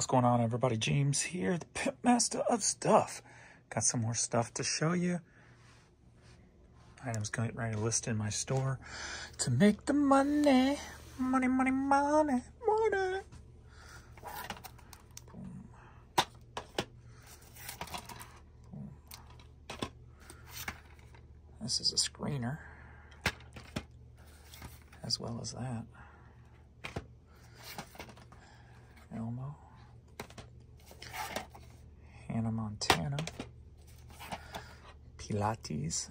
What's going on, everybody? James here, the Pimp Master of Stuff. Got some more stuff to show you. Items getting ready to list in my store to make the money. Money, money, money, money. This is a screener, as well as that. Elmo. Hannah Montana, Pilates,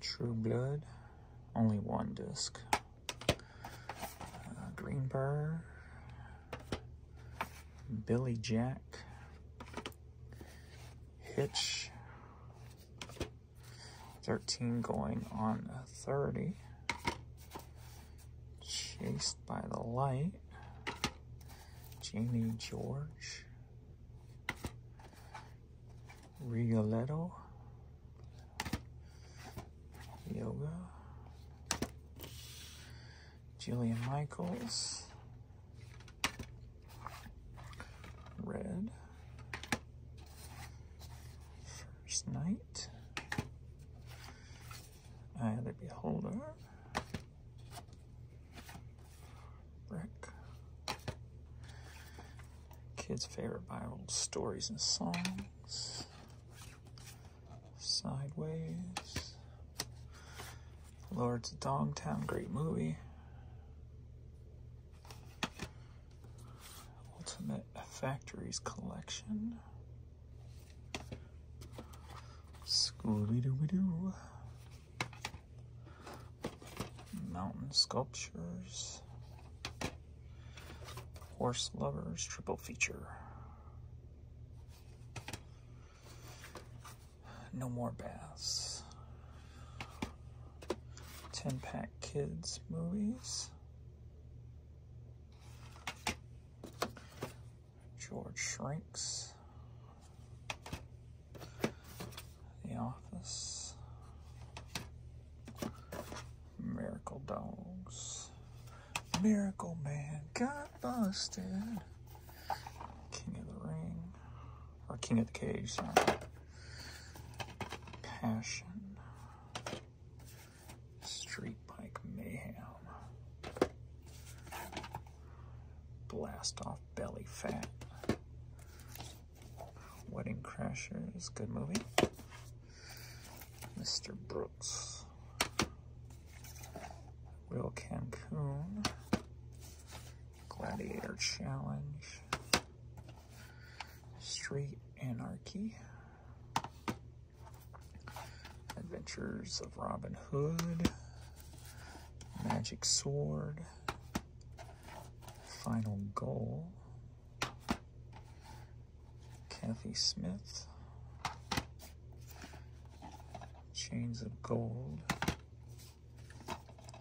True Blood, only one disc, uh, Greenberg, Billy Jack, Hitch, 13 going on 30, Chased by the Light, Jamie George, Rigoletto, Yoga, Jillian Michaels, Red, First Night, Eye of the Beholder, Brick, Kids' Favorite Bible Stories and Songs, Sideways. Lords of Dogtown, great movie. Ultimate Factories Collection. Scooby Dooby Doo. Mountain Sculptures. Horse Lovers Triple Feature. No More Baths. 10 pack kids movies. George Shrinks. The Office. Miracle Dogs. Miracle Man got busted. King of the Ring. Or King of the Cage, sorry. Passion. Street Bike Mayhem. Blast Off Belly Fat. Wedding Crashers, good movie. Mr. Brooks. Real Cancun. Gladiator Challenge. Street Anarchy. Adventures of Robin Hood, Magic Sword, Final Goal, Kathy Smith, Chains of Gold,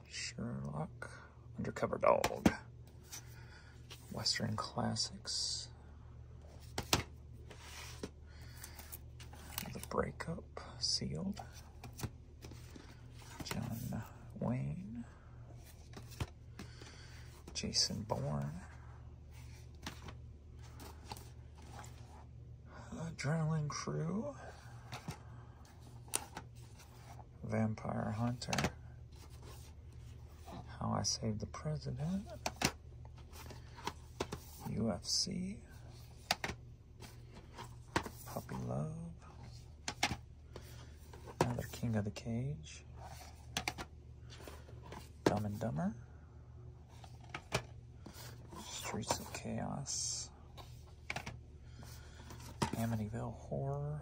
Sherlock, Undercover Dog, Western Classics, The Breakup, Sealed, Jason Bourne, Adrenaline Crew, Vampire Hunter, How I Saved the President, UFC, Puppy Love, another King of the Cage, Dumb and Dumber, Streets of Chaos, Amityville Horror,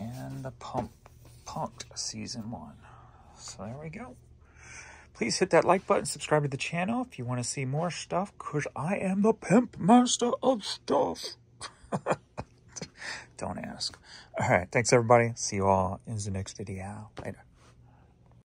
and the Pump Punked Season 1. So there we go. Please hit that like button, subscribe to the channel if you want to see more stuff, because I am the pimp master of stuff. Don't ask. All right, thanks everybody. See you all in the next video. Later.